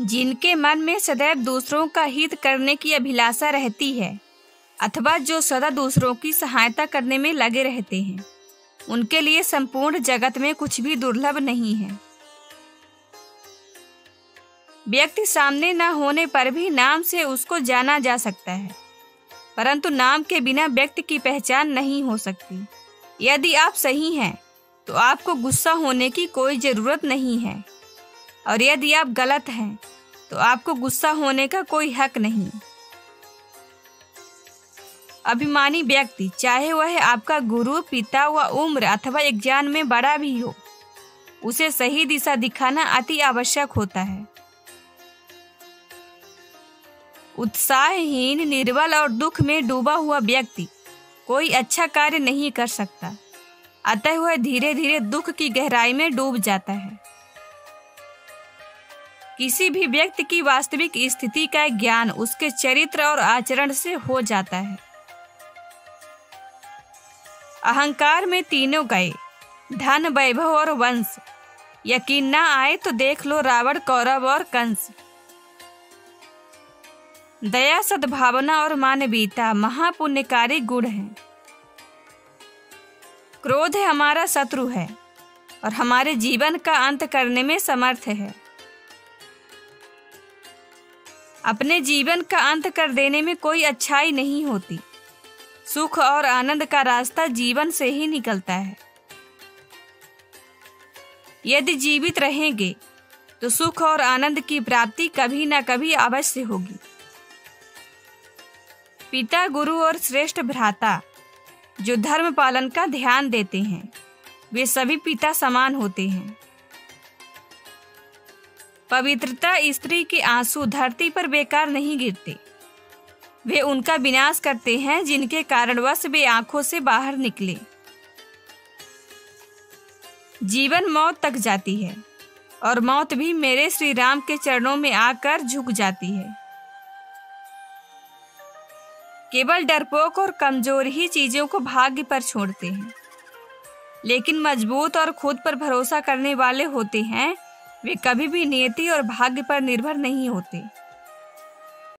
जिनके मन में सदैव दूसरों का हित करने की अभिलाषा रहती है, अथवा जो सदा दूसरों की सहायता करने में लगे रहते हैं। उनके लिए संपूर्ण जगत में कुछ भी दुर्लभ नहीं है। व्यक्ति सामने न होने पर भी नाम से उसको जाना जा सकता है, परंतु नाम के बिना व्यक्ति की पहचान नहीं हो सकती। यदि आप सही हैं तो आपको गुस्सा होने की कोई ज़रूरत नहीं है। और यदि आप गलत हैं तो आपको गुस्सा होने का कोई हक नहीं। अभिमानी व्यक्ति, चाहे वह आपका गुरु, पिता व उम्र अथवा एक ज्ञान में बड़ा भी हो, उसे सही दिशा दिखाना अति आवश्यक होता है। उत्साहहीन, निर्बल और दुख में डूबा हुआ व्यक्ति कोई अच्छा कार्य नहीं कर सकता, अतः वह धीरे धीरे दुख की गहराई में डूब जाता है। किसी भी व्यक्ति की वास्तविक स्थिति का ज्ञान उसके चरित्र और आचरण से हो जाता है। अहंकार में तीनों गए, धन, वैभव और वंश। यकीन ना आए तो देख लो रावण, कौरव और कंस। दया, सद्भावना और मानवीयता महापुण्यकारी गुण है। क्रोध हमारा शत्रु है और हमारे जीवन का अंत करने में समर्थ है। अपने जीवन का अंत कर देने में कोई अच्छाई नहीं होती। सुख और आनंद का रास्ता जीवन से ही निकलता है। यदि जीवित रहेंगे तो सुख और आनंद की प्राप्ति कभी न कभी अवश्य होगी। पिता, गुरु और श्रेष्ठ भ्राता, जो धर्म पालन का ध्यान देते हैं, वे सभी पिता समान होते हैं। पवित्रता स्त्री के आँसू धरती पर बेकार नहीं गिरते। वे उनका विनाश करते हैं, जिनके कारणवश वे आँखों से बाहर निकले। जीवन मौत तक जाती है, और मौत भी मेरे श्री राम के चरणों में आकर झुक जाती है। केवल डरपोक और कमज़ोर ही चीज़ों को भाग्य पर छोड़ते हैं, लेकिन मज़बूत और खुद पर भरोसा करने वाले होते हैं वे कभी भी नियति और भाग्य पर निर्भर नहीं होते।